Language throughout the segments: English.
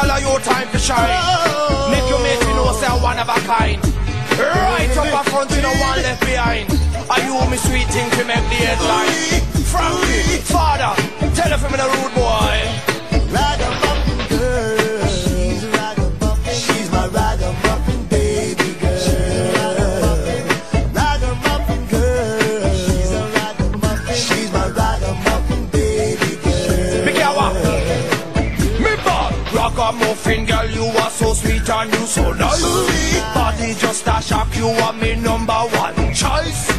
girl, are your time to shine. Make you make me know, say, I'm one of a kind. Right up in front, you know one left behind. Are you me sweet thing to make the headline? Frankie, father, ragamuffin girl, you are so sweet and you so nice. Body just a shock, you are me number one choice.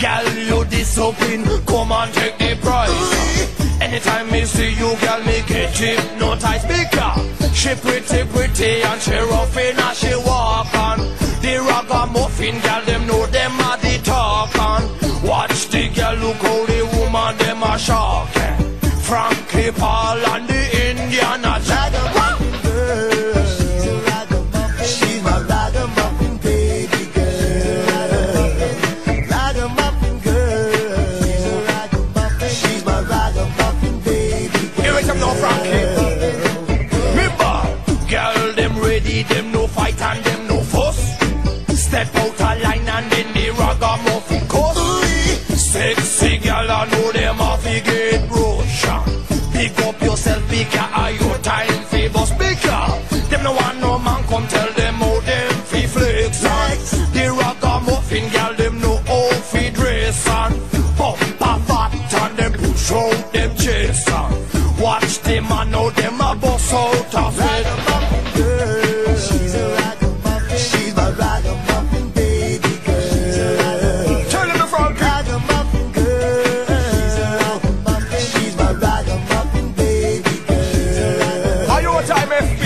Girl, you discipline, come and take the prize. Anytime me see you, girl, me get hypnotized because she pretty, pretty and she rough in as she walk on. The ragamuffin girl, them know them are the talk on. Watch the girl, look how the woman them are shocking. Frankie Paul and the Indiana Jack. Them them no fight and them no fuss. Step out a line and then the ragamuffin cuss. Sexy girl, I know them off get brush. Pick up yourself, because are your time bust because them no want no man come tell them how them fi flex on. The ragamuffin girl, them no how fi dress on. Bumper fat and them push out them chest. Watch them and know them a bust out of it.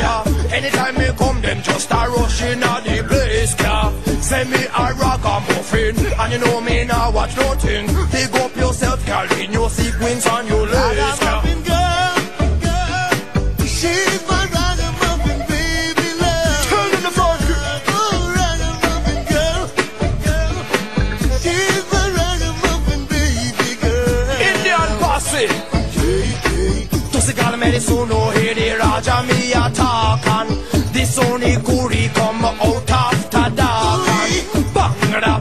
fire. Anytime me come, them just a rush in a the place, car. Send me a ragamuffin, and you know me now watch nothing. Pick up yourself, girl, in your sequins on your Curi come out Bangra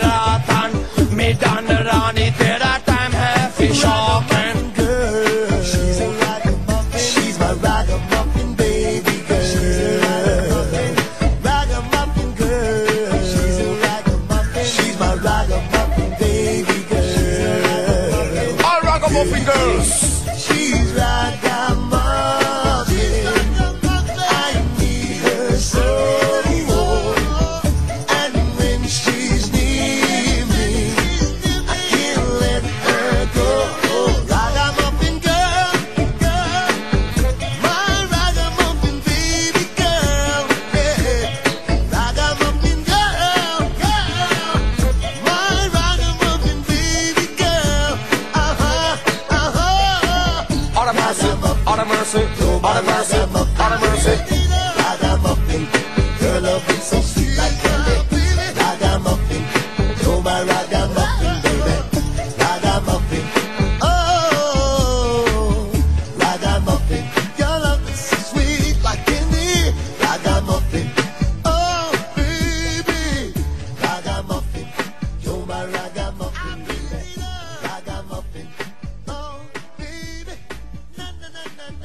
ratan Mi dan rani tera time ragamuffin. My girl. She's my ragamuffin baby girl. All ragamuffin girls mercy, all the mercy, all the mercy